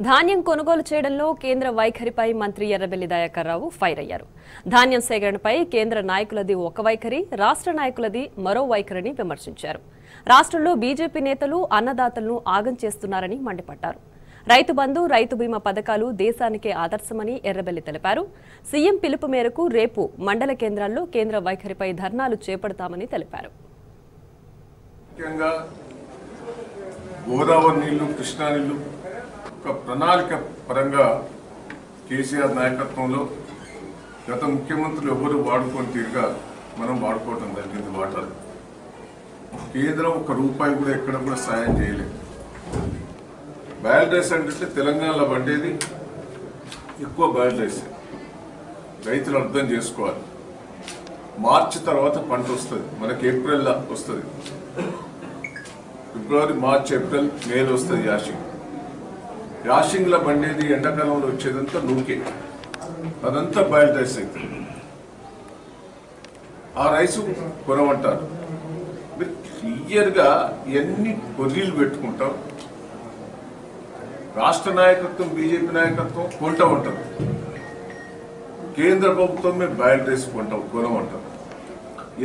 ధాన్యం కొనుగోలు చేయడంలో కేంద్ర వైఖరిపై మంత్రి ఎర్రబెల్లి దయాకర్రావు ఫైర్ అయ్యారు. ధాన్యం సేకరణపై కేంద్ర నాయకులది ఒక వైఖరి రాష్ట్ర నాయకులది మరో వైఖరిని విమర్శించారు. రాష్ట్రంలో బీజేపీ నేతలు అన్నదాతలను ఆగం చేస్తున్నారని మండిపడ్డారు. రైతు బంధు రైతు బీమా పథకాలు దేశానికే ఆదర్శమని ఎర్రబెల్లి తెలిపారు. సీఎం పిలుపు మేరకు రేపు మండల కేంద్రాల్లో కేంద్ర వైఖరిపై ధర్నాలు చేపడతామని తెలిపారు. గోదావరి నీళ్ళు కృష్ణా నీళ్ళు ఒక ప్రణాళిక పరంగా కేసీఆర్ నాయకత్వంలో గత ముఖ్యమంత్రులు ఎవరు వాడుకొని తీరుగా మనం వాడుకోవటం జరిగింది వాటర్. కేంద్రం ఒక రూపాయి కూడా ఎక్కడ కూడా సాయం చేయలేదు. బయల్ రైస్ అంటే తెలంగాణలో పండేది ఎక్కువ బయల్ రైస్ రైతులు అర్థం చేసుకోవాలి. మార్చి తర్వాత పంట వస్తుంది. మనకి ఏప్రిల్లో వస్తుంది. ఫిబ్రవరి మార్చ్ ఏప్రిల్ మేలు వస్తుంది యాషింగ్. యాషింగ్లో పండేది ఎండాకాలంలో వచ్చేదంతా నూకే. అదంతా బాయిల్ రైస్ అవుతుంది ఆ రైస్ కొనమంటారు. మీరు క్లియర్గా ఎన్ని కొర్రీలు పెట్టుకుంటాం? రాష్ట్ర నాయకత్వం బీజేపీ నాయకత్వం కొంటా ఉంటారు కేంద్ర ప్రభుత్వం మేము బయలు రైస్ కొంటాం కొనమంటారు.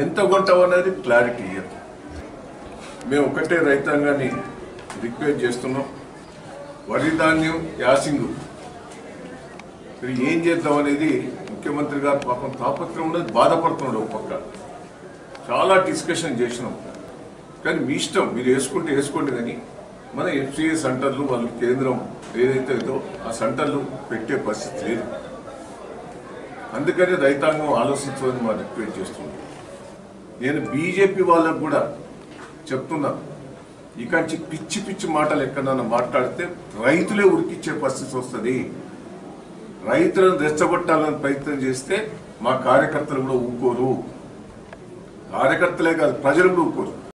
ఎంత కొంటాం అనేది క్లారిటీ ఇయ్యదు. మేము ఒకటే రైతాంగాన్ని రిక్వెస్ట్ చేస్తున్నాం. వరి ధాన్యం యాసింగు. మరి ఏం చేద్దాం అనేది ముఖ్యమంత్రి గారు పాపం తాపత్రం ఉండేది బాధపడుతున్నాడు ఒక పక్క. చాలా డిస్కషన్ చేసినాం. కానీ మీ ఇష్టం మీరు వేసుకుంటే వేసుకోండి కానీ మన ఎఫ్సిఏ సెంటర్లు వాళ్ళు కేంద్రం ఏదైతే ఉందో ఆ సెంటర్లు పెట్టే పరిస్థితి లేదు. అందుకని రైతాంగం ఆలోచించమని మా రిక్వెస్ట్ చేస్తున్నాం. నేను బీజేపీ వాళ్ళకు కూడా చెప్తున్నాను ఇక నుంచి పిచ్చి పిచ్చి మాటలు ఎక్కడన్నా మాట్లాడితే రైతులే ఉరికిచ్చే పరిస్థితి వస్తుంది. రైతులను రెచ్చగొట్టాలని ప్రయత్నం చేస్తే మా కార్యకర్తలు కూడా ఊరుకోరు కార్యకర్తలే కాదు ప్రజలు కూడా ఊరుకోరు